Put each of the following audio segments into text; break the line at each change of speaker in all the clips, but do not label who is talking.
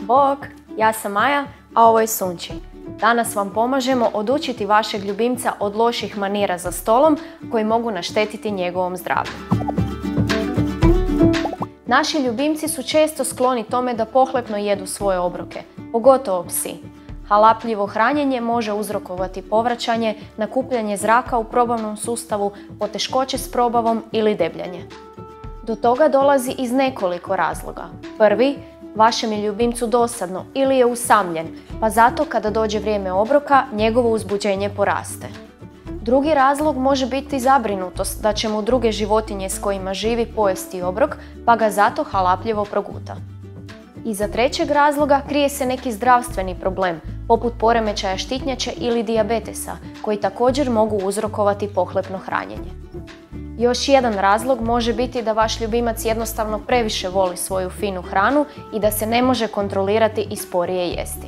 Bok, ja sam Maja, a ovo je Sunči. Danas vam pomažemo odučiti vašeg ljubimca od loših manira za stolom koji mogu naštetiti njegovom zdravlju. Naši ljubimci su često skloni tome da pohlepno jedu svoje obroke, pogotovo psi. Halapljivo hranjenje može uzrokovati povraćanje, nakupljanje zraka u probavnom sustavu, poteškoće s probavom ili debljanje. Do toga dolazi iz nekoliko razloga. Prvi, vašem je ljubimcu dosadno ili je usamljen, pa zato kada dođe vrijeme obroka, njegovo uzbuđenje poraste. Drugi razlog može biti zabrinutost da će mu druge životinje s kojima živi pojesti obrok, pa ga zato halapljivo proguta. Iza trećeg razloga krije se neki zdravstveni problem, poput poremećaja štitnjače ili dijabetesa, koji također mogu uzrokovati pohlepno hranjenje. Još jedan razlog može biti da vaš ljubimac jednostavno previše voli svoju finu hranu i da se ne može kontrolirati i sporije jesti.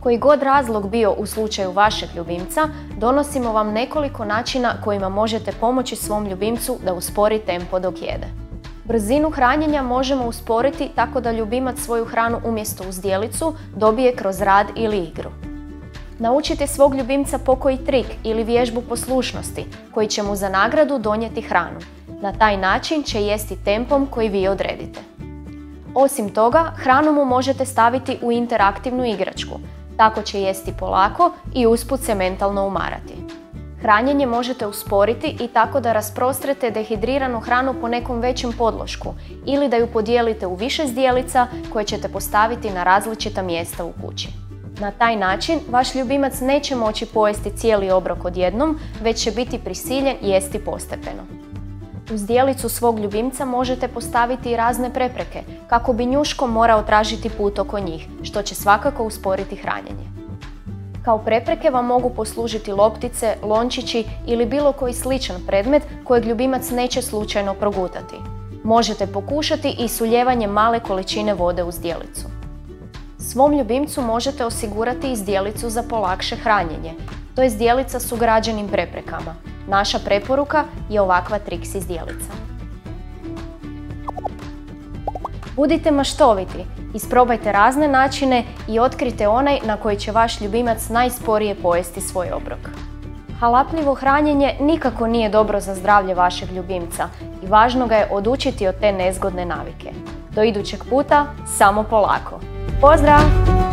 Koji god razlog bio u slučaju vašeg ljubimca, donosimo vam nekoliko načina kojima možete pomoći svom ljubimcu da uspori tempo dok jede. Brzinu hranjenja možemo usporiti tako da ljubimac svoju hranu umjesto u zdjelicu dobije kroz rad ili igru. Naučite svog ljubimca pokoji trik ili vježbu poslušnosti koji će mu za nagradu donijeti hranu. Na taj način će jesti tempom koji vi odredite. Osim toga, hranu mu možete staviti u interaktivnu igračku. Tako će jesti polako i usput se mentalno umarati. Hranjenje možete usporiti i tako da rasprostrete dehidriranu hranu po nekom većem podlošku ili da ju podijelite u više zdjelica koje ćete postaviti na različita mjesta u kući. Na taj način vaš ljubimac neće moći pojesti cijeli obrok odjednom, već će biti prisiljen jesti postepeno. U zdjelicu svog ljubimca možete postaviti i razne prepreke, kako bi njuško morao tražiti put oko njih, što će svakako usporiti hranjenje. Kao prepreke vam mogu poslužiti loptice, lončići ili bilo koji sličan predmet kojeg ljubimac neće slučajno progutati. Možete pokušati i suljevanje male količine vode u zdjelicu. Svom ljubimcu možete osigurati i zdjelicu za polakše hranjenje. To je zdjelica s ugrađenim preprekama. Naša preporuka je ovakva Trixi zdjelica. Budite maštoviti, isprobajte razne načine i otkrite onaj na koji će vaš ljubimac najsporije pojesti svoj obrok. Halapljivo hranjenje nikako nije dobro za zdravlje vašeg ljubimca i važno ga je odučiti od te nezgodne navike. Do idućeg puta, samo polako! Pozdrav!